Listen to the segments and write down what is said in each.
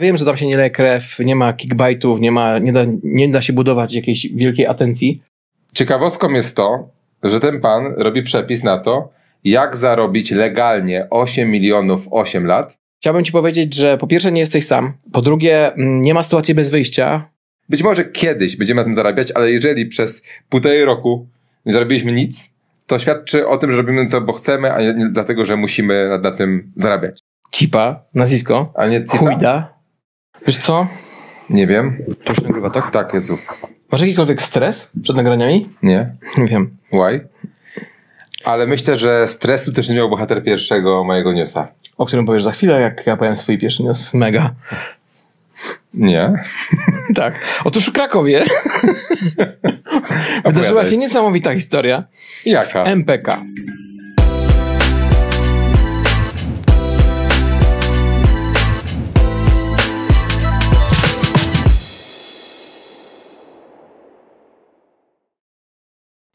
Wiem, że tam się nie leje krew, nie ma kickbite'ów, nie, ma, nie, da, nie da się budować jakiejś wielkiej atencji. Ciekawostką jest to, że ten pan robi przepis na to, jak zarobić legalnie 8 milionów 8 lat. Chciałbym ci powiedzieć, że po pierwsze nie jesteś sam, po drugie mm, nie ma sytuacji bez wyjścia. Być może kiedyś będziemy na tym zarabiać, ale jeżeli przez półtorej roku nie zarobiliśmy nic, to świadczy o tym, że robimy to, bo chcemy, a nie dlatego, że musimy na, na tym zarabiać. Cipa, nazwisko, A nie tipa? chujda. Wiesz co? Nie wiem. To już nagrywa, tak? Tak, Jezu. Masz jakikolwiek stres przed nagraniami? Nie. Nie wiem. Why? Ale myślę, że stresu też nie miał bohater pierwszego mojego newsa. O którym powiesz za chwilę, jak ja powiem swój pierwszy news. Mega. Nie. Tak. Otóż w Krakowie wydarzyła się niesamowita historia. Jaka? MPK.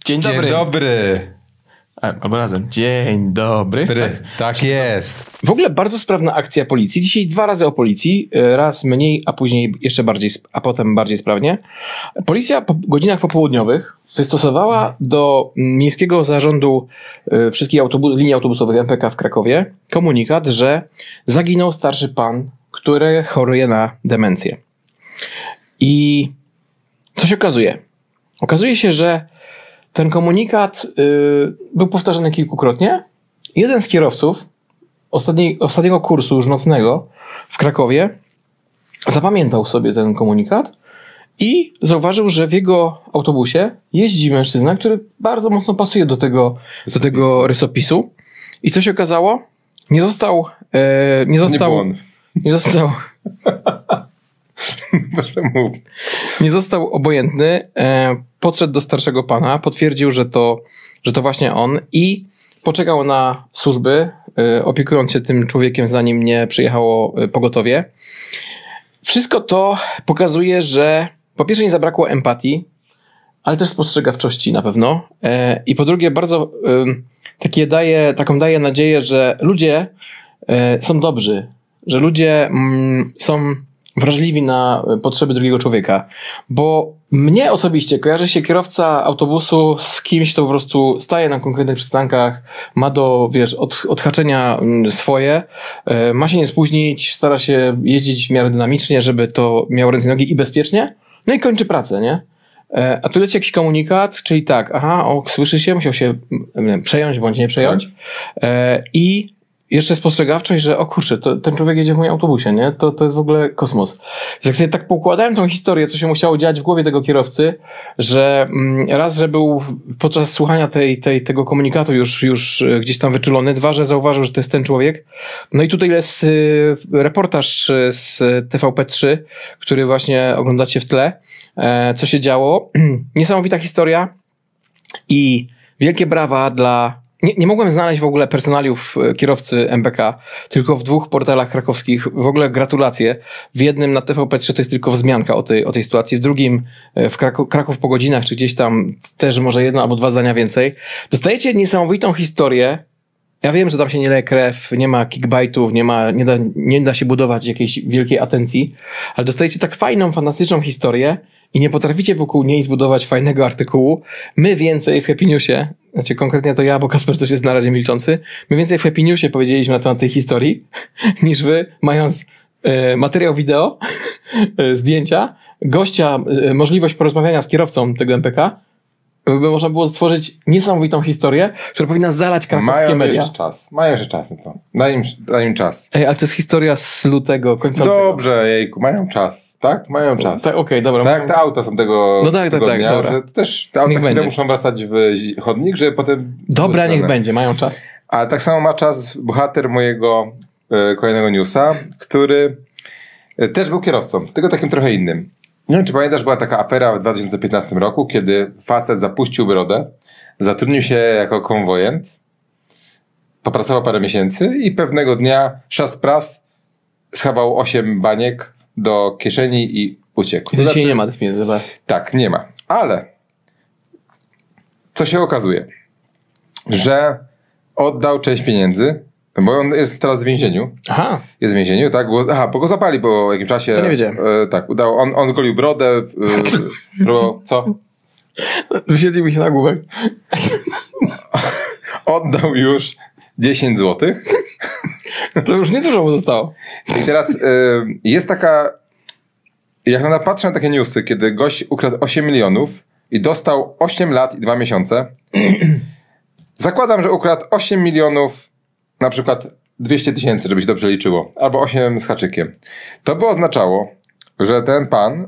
Dzień dobry. Dzień dobry. A, Albo razem. Dzień dobry. Bry. Tak jest. W ogóle bardzo sprawna akcja policji. Dzisiaj dwa razy o policji. e, Raz mniej, a później jeszcze bardziej, a potem bardziej sprawnie. Policja po godzinach popołudniowych wystosowała do Miejskiego Zarządu e, wszystkich autobus, linii autobusowych MPK w Krakowie komunikat, że zaginął starszy pan, który choruje na demencję. I co się okazuje? Okazuje się, że ten komunikat y, był powtarzany kilkukrotnie. Jeden z kierowców ostatniej, ostatniego kursu już nocnego w Krakowie zapamiętał sobie ten komunikat i zauważył, że w jego autobusie jeździ mężczyzna, który bardzo mocno pasuje do tego, do tego rysopisu. I co się okazało? Nie został, e, nie Nie został, był on. nie został, Proszę mów. nie został obojętny. E, podszedł do starszego pana, potwierdził, że to, że to właśnie on i poczekał na służby, e, opiekując się tym człowiekiem, zanim nie przyjechało e, pogotowie. Wszystko to pokazuje, że po pierwsze nie zabrakło empatii, ale też spostrzegawczości na pewno. I po drugie, bardzo takie daje, taką daje nadzieję, że ludzie są dobrzy, że ludzie mm, są wrażliwi na potrzeby drugiego człowieka. Bo mnie osobiście kojarzy się kierowca autobusu z kimś, kto po prostu staje na konkretnych przystankach, ma do, wiesz, od, odhaczenia mm, swoje, e, ma się nie spóźnić, stara się jeździć w miarę dynamicznie, żeby to miało ręce i nogi i bezpiecznie, no i kończy pracę, nie? E, A tu leci jakiś komunikat, czyli tak, aha, o, słyszy się, musiał się mm, przejąć bądź nie przejąć. E, I jeszcze spostrzegawczość, że o kurczę, to, ten człowiek jedzie w moim autobusie, nie? To, to jest w ogóle kosmos. Jak sobie tak poukładałem tą historię, co się musiało dziać w głowie tego kierowcy, że mm, raz, że był podczas słuchania tej, tej, tego komunikatu już, już e, gdzieś tam wyczulony, dwa, że zauważył, że to jest ten człowiek. No i tutaj jest y, reportaż y, z TVP3, który właśnie oglądacie w tle, e, co się działo. Niesamowita historia i wielkie brawa dla. Nie, nie mogłem znaleźć w ogóle personaliów e, kierowcy MPK, tylko w dwóch portalach krakowskich. W ogóle gratulacje. W jednym na TVP3 to jest tylko wzmianka o tej, o tej sytuacji, w drugim e, w Kraków, Kraków po godzinach, czy gdzieś tam też może jedno albo dwa zdania więcej. Dostajecie niesamowitą historię. Ja wiem, że tam się nie leje krew, nie ma kickbite'ów, nie ma, nie da, nie da się budować jakiejś wielkiej atencji, ale dostajecie tak fajną, fantastyczną historię i nie potraficie wokół niej zbudować fajnego artykułu. My więcej w Happy Newsie, znaczy konkretnie to ja, bo Kasper jest na razie milczący, my więcej w Happy Newsie powiedzieliśmy na temat tej historii, niż wy, mając e, materiał wideo, e, zdjęcia, gościa, e, możliwość porozmawiania z kierowcą tego MPK, by można było stworzyć niesamowitą historię, która powinna zalać krakowskie Mają media. jeszcze czas. Mają jeszcze czas na to. Daj im, daj im czas. Ej, ale to jest historia z lutego, końca lutego. Dobrze, jejku, mają czas. Tak? Mają czas. Tak, okej, dobra. Tak jak te auta są tego No tak, tak, tak, dobra. że też te auta chwilę muszą wracać w chodnik, żeby potem... Dobra, niech będzie, mają czas. Ale tak samo ma czas bohater mojego e, kolejnego newsa, który e, też był kierowcą, tylko takim trochę innym. Nie wiem, czy pamiętasz, była taka afera w 2015 roku, kiedy facet zapuścił brodę, zatrudnił się jako konwojent, popracował parę miesięcy i pewnego dnia szas pras schował 8 baniek do kieszeni i uciekł. Dzisiaj znaczy- nie ma tych pieniędzy. Dobra. tak, nie ma. Ale co się okazuje? Że oddał część pieniędzy Bo on jest teraz w więzieniu. Aha, Jest w więzieniu, tak? Bo, aha, bo go zapali po jakimś czasie. To nie wiedziałem. E, tak, udało. On, on zgolił brodę. E, co? wyświetlił mi się na głowę. Oddał już 10 złotych. To już nie dużo mu zostało. I teraz y, jest taka. Jak na patrzę na takie newsy, kiedy gość ukradł 8 milionów i dostał 8 lat i 2 miesiące. zakładam, że ukradł 8 milionów, na przykład 200 tysięcy, żeby się dobrze liczyło, albo 8 z haczykiem. To by oznaczało, że ten pan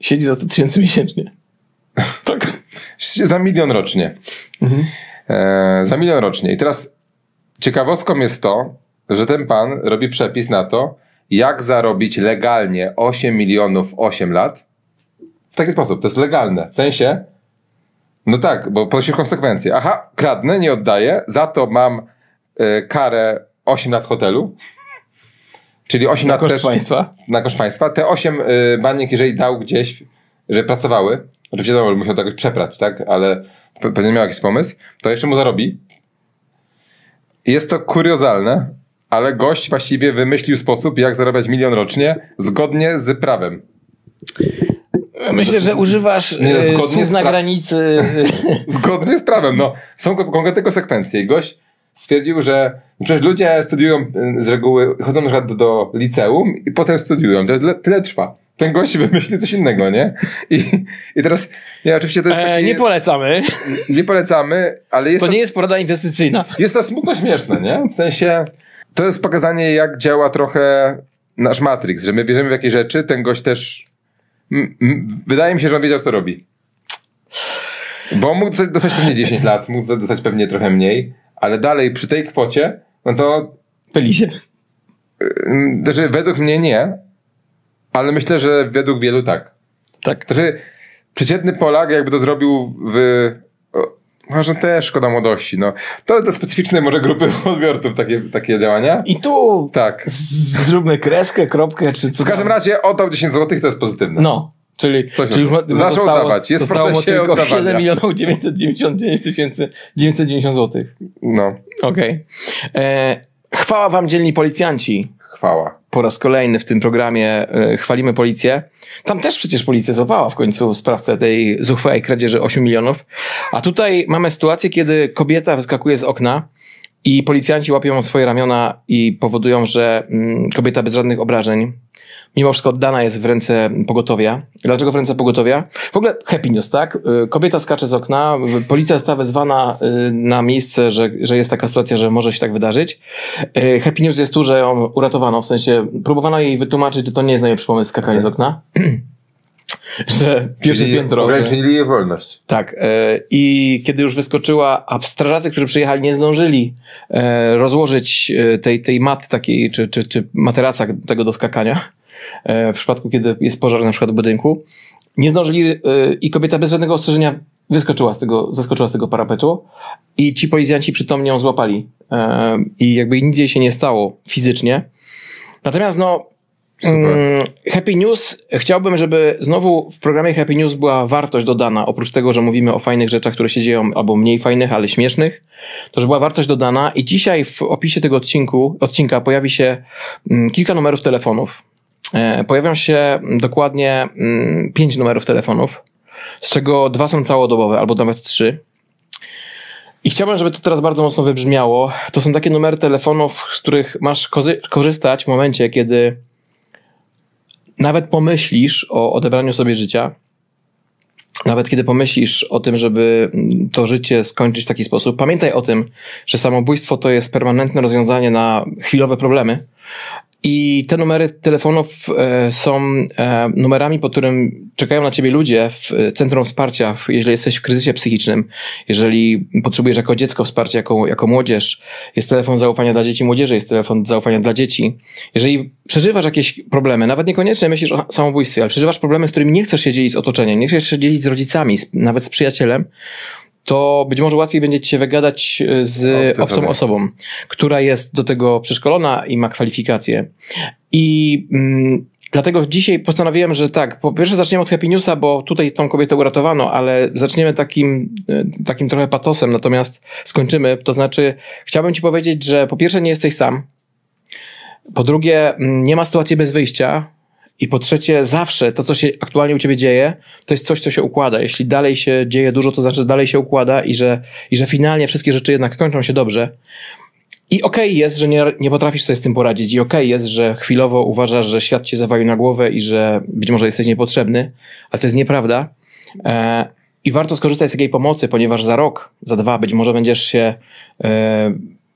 Siedzi za to tysięcy miesięcznie. Tak. za milion rocznie. E, za milion rocznie. I teraz ciekawostką jest to, że ten pan robi przepis na to, jak zarobić legalnie 8 milionów 8 lat. W taki sposób. To jest legalne. W sensie, no tak, bo ponosisz konsekwencje. Aha, kradnę, nie oddaję, za to mam karę 8 lat hotelu. Czyli 8 Na lat koszt też państwa. na koszt państwa. Te 8 y, baniek, jeżeli dał gdzieś, że pracowały, oczywiście wiadomo, musiał to jakoś przeprać, tak? Ale pe- pewnie miał jakiś pomysł, to jeszcze mu zarobi. Jest to kuriozalne, ale gość właściwie wymyślił sposób, jak zarabiać milion rocznie zgodnie z prawem. Myślę, że używasz Nie, zgodnie słów z na granicy. Zgodnie z prawem, no. Są ko- konkretne konsekwencje. I gość stwierdził, że przecież ludzie studiują y, z reguły, chodzą na przykład do, do liceum i potem studiują. To tyle, tyle trwa. Ten gość wymyślił coś innego, nie? I, i teraz, nie, oczywiście to jest E, nie polecamy. nie polecamy, ale jest To to, nie jest porada inwestycyjna. jest to smutno śmieszne, nie? W sensie, to jest pokazanie, jak działa trochę nasz Matrix, że my bierzemy w jakieś rzeczy, ten gość też, m, m, wydaje mi się, że on wiedział, co robi. Bo mógł dostać pewnie 10 lat, mógł dostać pewnie trochę mniej, ale dalej przy tej kwocie, no to Pyli się. ym, znaczy według mnie nie, ale myślę, że według wielu tak. Tak. Znaczy, przeciętny Polak jakby to zrobił w... o, Może też szkoda młodości, no. To te specyficzne może grupy odbiorców takie, takie działania. I tu Tak. zróbmy kreskę, kropkę, czy co W każdym razie oddał 10 zł, to jest pozytywne. No. Czyli, Coś czyli już Zaczął zostało, oddawać. Jest zostało mu tylko oddawania. 7 milionów 999 tysięcy 990 zł. No, Okej. E, Chwała wam dzielni policjanci. chwała. Po raz kolejny w tym programie e, chwalimy policję. Tam też przecież policja złapała w końcu sprawcę tej zuchwałej kradzieży 8 milionów. A tutaj mamy sytuację, kiedy kobieta wyskakuje z okna i policjanci łapią swoje ramiona i powodują, że mm, kobieta bez żadnych obrażeń mimo wszystko oddana jest w ręce pogotowia. Dlaczego w ręce pogotowia? W ogóle happy news, tak? Y, Kobieta skacze z okna, policja została wezwana y, na miejsce, że, że jest taka sytuacja, że może się tak wydarzyć. Y, Happy news jest tu, że ją uratowano, w sensie próbowano jej wytłumaczyć, że to nie jest najlepszy pomysł skakanie z okna. że pierwsze Czyli piętro... Ograniczyli jej wolność. tak. e, I kiedy już wyskoczyła, a strażacy, którzy przyjechali, nie zdążyli e, rozłożyć tej, tej maty takiej, czy, czy, czy materaca tego do skakania, w przypadku, kiedy jest pożar na przykład w budynku, nie zdążyli e, i kobieta bez żadnego ostrzeżenia wyskoczyła z tego, zeskoczyła z tego parapetu i ci policjanci przytomnie ją złapali. E, I jakby nic jej się nie stało fizycznie. Natomiast no, Super. Mm, Happy News. Chciałbym, żeby znowu w programie Happy News była wartość dodana. Oprócz tego, że mówimy o fajnych rzeczach, które się dzieją, albo mniej fajnych, ale śmiesznych, to że była wartość dodana. I dzisiaj w opisie tego odcinku, odcinka pojawi się mm, kilka numerów telefonów. E, Pojawią się mm, dokładnie mm, pięć numerów telefonów, z czego dwa są całodobowe, albo nawet trzy. I chciałbym, żeby to teraz bardzo mocno wybrzmiało. To są takie numery telefonów, z których masz korzystać w momencie, kiedy nawet pomyślisz o odebraniu sobie życia, nawet kiedy pomyślisz o tym, żeby mm, to życie skończyć w taki sposób, pamiętaj o tym, że samobójstwo to jest permanentne rozwiązanie na chwilowe problemy. I te numery telefonów e, są e, numerami, po którym czekają na ciebie ludzie w e, centrum wsparcia, jeżeli jesteś w kryzysie psychicznym, jeżeli potrzebujesz jako dziecko wsparcia, jako, jako młodzież, jest telefon zaufania dla dzieci młodzieży, jest telefon zaufania dla dzieci. Jeżeli przeżywasz jakieś problemy, nawet niekoniecznie myślisz o samobójstwie, ale przeżywasz problemy, z którymi nie chcesz się dzielić z otoczeniem, nie chcesz się dzielić z rodzicami, nawet z przyjacielem, to być może łatwiej będzie ci się wygadać e, z obcą sobie. osobą, która jest do tego przeszkolona i ma kwalifikacje. I mm, Dlatego dzisiaj postanowiłem, że tak, po pierwsze zaczniemy od Happy Newsa, bo tutaj tą kobietę uratowano, ale zaczniemy takim, e, takim trochę patosem, natomiast skończymy. To znaczy, chciałbym ci powiedzieć, że po pierwsze nie jesteś sam. Po drugie, mm, nie ma sytuacji bez wyjścia. I po trzecie, zawsze to, co się aktualnie u ciebie dzieje, to jest coś, co się układa. Jeśli dalej się dzieje dużo, to znaczy, że dalej się układa i że, i że finalnie wszystkie rzeczy jednak kończą się dobrze. I okej okay jest, że nie, nie potrafisz sobie z tym poradzić. I okej okay jest, że chwilowo uważasz, że świat cię zawalił na głowę i że być może jesteś niepotrzebny, ale to jest nieprawda. E, I warto skorzystać z takiej pomocy, ponieważ za rok, za dwa być może będziesz się e,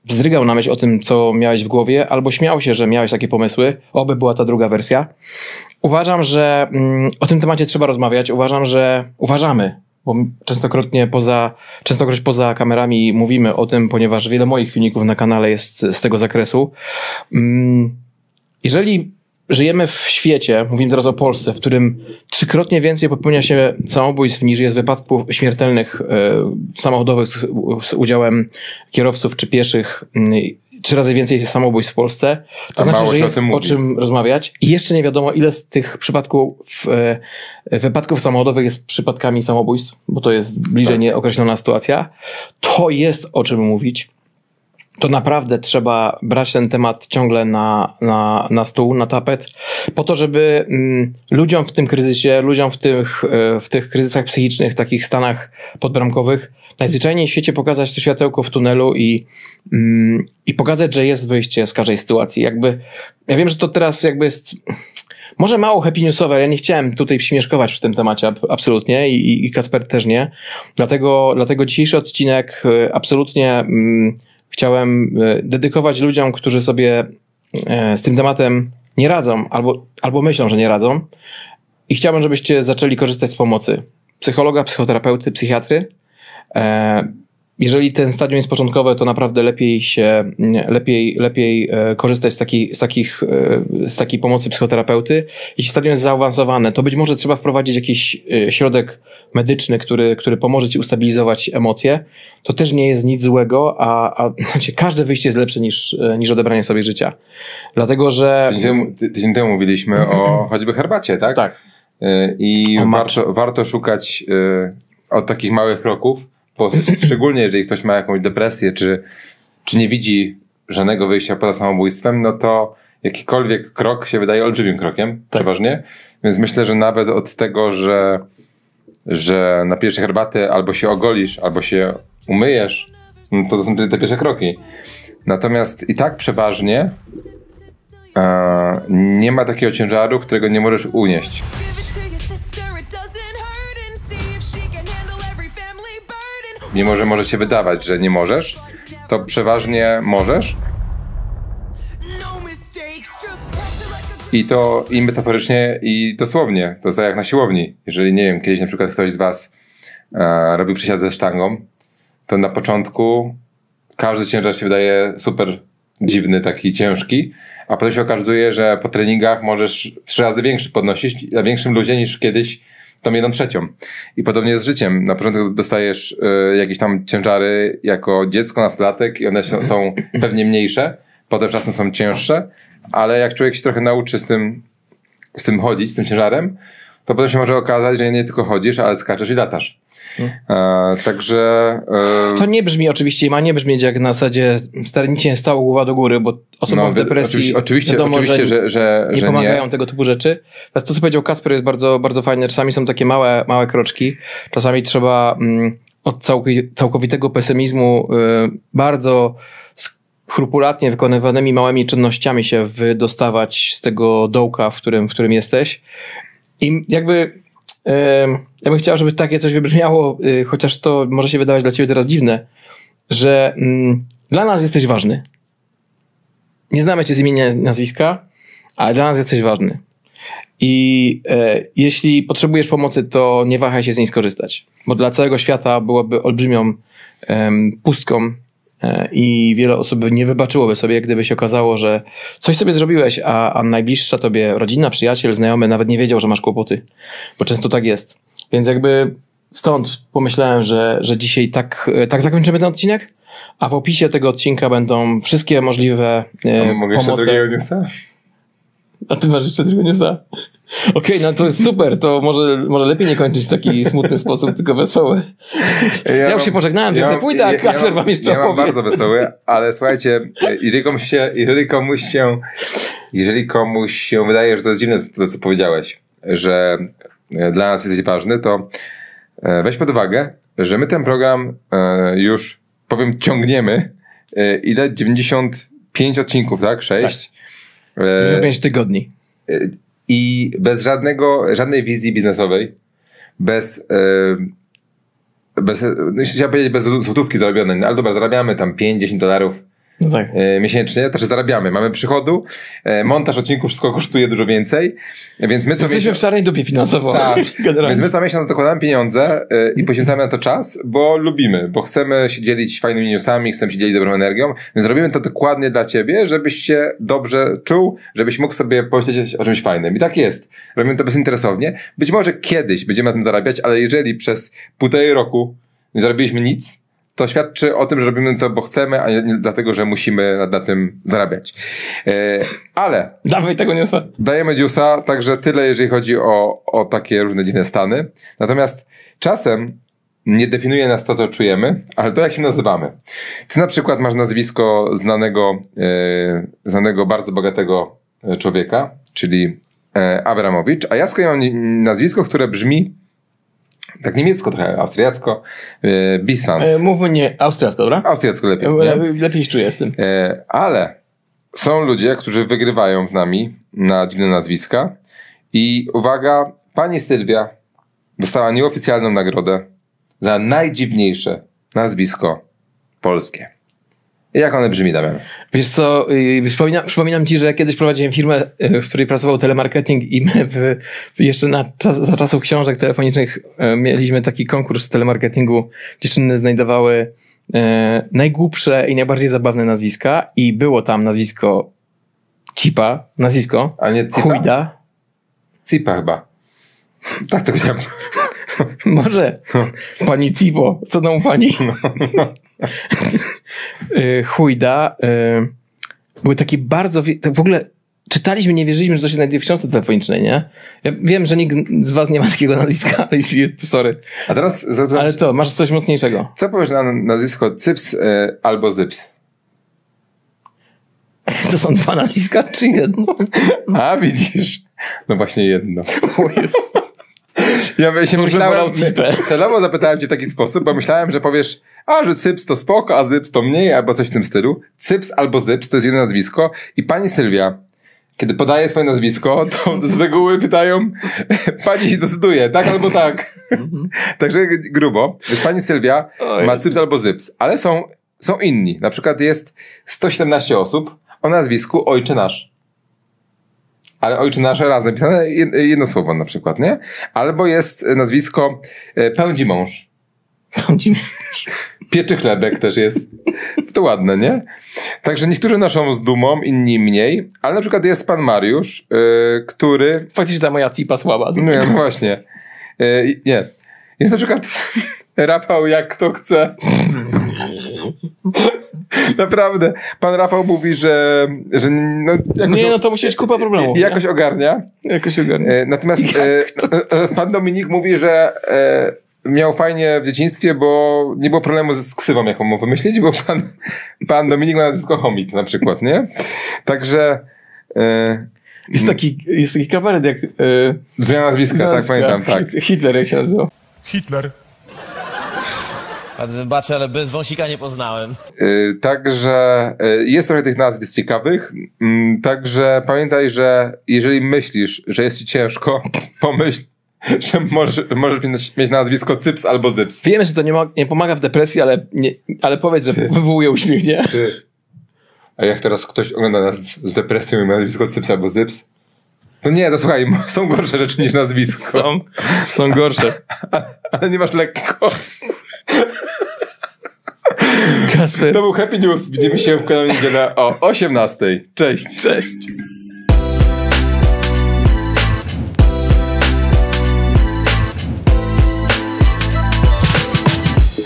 wzdrygał na myśl o tym, co miałeś w głowie, albo śmiał się, że miałeś takie pomysły. Oby była ta druga wersja. Uważam, że mm, o tym temacie trzeba rozmawiać. Uważam, że uważamy, bo częstokrotnie poza, częstokroć poza kamerami mówimy o tym, ponieważ wiele moich filmików na kanale jest z tego zakresu. Mm, jeżeli żyjemy w świecie, mówimy teraz o Polsce, w którym trzykrotnie więcej popełnia się samobójstw niż jest wypadków śmiertelnych e, samochodowych z, z udziałem kierowców czy pieszych, mm, trzy razy więcej jest samobójstw w Polsce. To A znaczy, że jest o, czym rozmawiać. I jeszcze nie wiadomo, ile z tych przypadków, e, wypadków samochodowych jest przypadkami samobójstw, bo to jest bliżej tak. nieokreślona sytuacja. To jest o czym mówić to naprawdę trzeba brać ten temat ciągle na, na, na stół, na tapet, po to, żeby mm, ludziom w tym kryzysie, ludziom w tych, e, w tych kryzysach psychicznych, takich stanach podbramkowych, najzwyczajniej w świecie pokazać to światełko w tunelu i, mm, i pokazać, że jest wyjście z każdej sytuacji. Jakby, ja wiem, że to teraz jakby jest może mało happy newsowe, ja nie chciałem tutaj przymieszkować w tym temacie absolutnie i, i Kasper też nie. Dlatego, dlatego dzisiejszy odcinek e, absolutnie mm, chciałem e, dedykować ludziom, którzy sobie e, z tym tematem nie radzą albo, albo myślą, że nie radzą. I chciałbym, żebyście zaczęli korzystać z pomocy psychologa, psychoterapeuty, psychiatry. Jeżeli ten stadium jest początkowe, to naprawdę lepiej się, lepiej, lepiej e, korzystać z takiej, z, takich, e, z takiej pomocy psychoterapeuty. Jeśli stadium jest zaawansowane, to być może trzeba wprowadzić jakiś e, środek medyczny, który, który pomoże ci ustabilizować emocje. To też nie jest nic złego, a, a znaczy, każde wyjście jest lepsze niż, niż odebranie sobie życia. Dlatego, że... Tydzień temu, tydzień temu mówiliśmy o choćby herbacie, tak? Tak. I warto, warto szukać od takich małych kroków, bo szczególnie jeżeli ktoś ma jakąś depresję, czy, czy nie widzi żadnego wyjścia poza samobójstwem, no to jakikolwiek krok się wydaje olbrzymim krokiem, tak. przeważnie. Więc myślę, że nawet od tego, że, że napijesz herbatę, albo się ogolisz, albo się umyjesz, no to to są te pierwsze kroki. Natomiast i tak przeważnie e, nie ma takiego ciężaru, którego nie możesz unieść. Mimo że może się wydawać, że nie możesz, to przeważnie możesz. I to i metaforycznie, i dosłownie. To jest tak jak na siłowni. Jeżeli, nie wiem, kiedyś na przykład ktoś z was e, robił przysiad ze sztangą, to na początku każdy ciężar się wydaje super dziwny, taki ciężki, a potem się okazuje, że po treningach możesz trzy razy większy podnosić na większym ludzie niż kiedyś tą jedną trzecią. I podobnie z życiem. Na początku dostajesz y, jakieś tam ciężary jako dziecko, nastolatek i one są pewnie mniejsze, potem czasem są cięższe, ale jak człowiek się trochę nauczy z tym, z tym chodzić, z tym ciężarem, to potem się może okazać, że nie tylko chodzisz, ale skaczesz i latasz. E, także. E, to nie brzmi oczywiście, ma nie brzmieć jak na zasadzie stary nic nie stało głowa do góry, bo osobom no, w depresji. Oczywiście, wiadomo, oczywiście że, że, że, nie że pomagają nie. tego typu rzeczy. Natomiast to, co powiedział Kasper, jest bardzo, bardzo fajne. Czasami są takie małe, małe kroczki. Czasami trzeba mm, od całkowitego pesymizmu y, bardzo skrupulatnie wykonywanymi małymi czynnościami się wydostawać z tego dołka, w którym, w którym jesteś. I jakby ja bym chciał, żeby takie coś wybrzmiało, y, chociaż to może się wydawać dla ciebie teraz dziwne, że mm, dla nas jesteś ważny. Nie znamy cię z imienia nazwiska, ale dla nas jesteś ważny. I e, jeśli potrzebujesz pomocy, to nie wahaj się z niej skorzystać, bo dla całego świata byłoby olbrzymią e, pustką i wiele osób nie wybaczyłoby sobie, gdyby się okazało, że coś sobie zrobiłeś, a, a najbliższa tobie rodzina, przyjaciel, znajomy nawet nie wiedział, że masz kłopoty, bo często tak jest. Więc jakby stąd pomyślałem, że, że dzisiaj tak, e, tak zakończymy ten odcinek, a w opisie tego odcinka będą wszystkie możliwe e, a mogę pomoce. jeszcze drugiego newsa? A ty masz jeszcze tego newsa? Okej, no to jest super, to może, może lepiej nie kończyć w taki smutny sposób, tylko wesoły. Ja, już się pożegnałem, to ja, ja pójdę, a Kacper wam jeszcze ja opowie. mam bardzo wesoły, ale słuchajcie, jeżeli komuś się, jeżeli komuś się, jeżeli komuś się wydaje, że to jest dziwne to, co powiedziałeś, że dla nas jesteś ważny, to e, weź pod uwagę, że my ten program e, już, powiem, ciągniemy e, ile? 95 odcinków, tak? 6? Tak. 5 tygodni. I bez żadnego, żadnej wizji biznesowej, bez, bez no, chciałem powiedzieć bez złotówki zarobionej, no, ale dobra, zarabiamy tam 5-10 dolarów no tak. e, miesięcznie, też zarabiamy, mamy przychodu, e, montaż odcinków wszystko kosztuje dużo więcej, więc my co Jesteśmy miesiąc... w czarnej dupie finansowo. Tak, więc my co miesiąc dokładamy pieniądze e, i poświęcamy na to czas, bo lubimy, bo chcemy się dzielić fajnymi newsami, chcemy się dzielić dobrą energią, więc robimy to dokładnie dla ciebie, żebyś się dobrze czuł, żebyś mógł sobie powiedzieć o czymś fajnym. I tak jest. Robimy to bezinteresownie. Być może kiedyś będziemy na tym zarabiać, ale jeżeli przez półtorej roku nie zarobiliśmy nic, to świadczy o tym, że robimy to, bo chcemy, a nie dlatego, że musimy na, na tym zarabiać. E, ale... Dawaj tego newsa. Dajemy newsa, także tyle, jeżeli chodzi o, o takie różne dziwne stany. Natomiast czasem nie definiuje nas to, co czujemy, ale to, jak się nazywamy. Ty na przykład masz nazwisko znanego, e, znanego bardzo bogatego człowieka, czyli e, Abramowicz, a ja z kolei mam nazwisko, które brzmi tak niemiecko, trochę austriacko. E, Bisans. E, mówmy nie austriacko, dobra? Austriacko lepiej. Nie? Lepiej się czuję z tym. E, ale są ludzie, którzy wygrywają z nami na dziwne nazwiska. I uwaga, pani Sylwia dostała nieoficjalną nagrodę za najdziwniejsze nazwisko polskie. Jak one brzmi, Damian? Wiesz co, przypominam, przypominam ci, że ja kiedyś prowadziłem firmę, y, w której pracował telemarketing i my w, jeszcze na czas, za czasów książek telefonicznych y, mieliśmy taki konkurs telemarketingu. Dziewczyny znajdowały e, najgłupsze i najbardziej zabawne nazwiska i było tam nazwisko Cipa, nazwisko. A nie Cipa? Chujda. Cipa chyba. Tak to chciałem. Może. No. Pani Cipo, co tam pani? No. Chujda. Y, były takie bardzo, w ogóle czytaliśmy, nie wierzyliśmy, że to się znajduje w książce telefonicznej, nie? Ja wiem, że nikt z was nie ma takiego nazwiska, ale jeśli jest, sorry. A teraz Ale co, masz coś mocniejszego? Co powiesz na nazwisko Cyps y, albo Zyps? To są dwa nazwiska, czy jedno? A, widzisz. No właśnie jedno. O Jezu. Ja się myślałem, celowo zapytałem cię w taki sposób, bo myślałem, że powiesz, a, że Cyps to spoko, a Zyps to mniej, albo coś w tym stylu. Cyps albo Zyps to jest jedno nazwisko i pani Sylwia, kiedy podaje swoje nazwisko, to z reguły pytają, pani się decyduje, tak albo tak. Także grubo. Więc pani Sylwia ma Cyps albo Zyps, ale są, są inni. Na przykład jest 117 osób o nazwisku Ojcze Nasz ale ojcze nasze raz napisane jedno słowo na przykład, nie? Albo jest nazwisko e, Pędzi mąż. Pędzi mąż. Pieczy chlebek też jest. To ładne, nie? Także niektórzy noszą z dumą, inni mniej, ale na przykład jest pan Mariusz, yy, który... Faktycznie ta moja cipa słaba. No, no właśnie. Yy, nie. Jest na przykład Rafał jak kto chce. Naprawdę. Pan Rafał mówi, że, że no, jakoś, nie, no to musi być kupa problemów. Jakoś nie? ogarnia. Jakoś ogarnia. E, natomiast e, pan Dominik mówi, że e, miał fajnie w dzieciństwie, bo nie było problemu z ksywą, jaką mógł wymyślić, bo pan, pan Dominik ma nazwisko Homik na przykład, nie? Także... E, jest taki, jest taki kabaret jak... E, Zmiana nazwiska, tak pamiętam, tak. Hitler jak się nazywał. Hitler. Wybaczę, ale bez wąsika nie poznałem. Yy, także yy, jest trochę tych nazwisk ciekawych. Yy, także pamiętaj, że jeżeli myślisz, że jest ci ciężko, pomyśl, że możesz, możesz mieć nazwisko Cyps albo Zyps. Wiemy, że to nie, nie pomaga w depresji, ale, nie, ale powiedz, że wywołuje uśmiech, nie? Ty. A jak teraz ktoś ogląda nas z depresją i ma nazwisko Cyps albo Zyps? No nie, to słuchaj, są gorsze rzeczy niż nazwisko. Są, są gorsze. ale nie masz lekko. Kasper. To był Happy News. Widzimy się w kanale niedzielę o 18. Cześć. Cześć.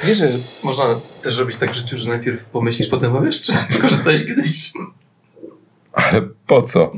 Wiesz, że można też robić tak w życiu, że najpierw pomyślisz, potem powiesz, czy korzystałeś kiedyś? Ale po co?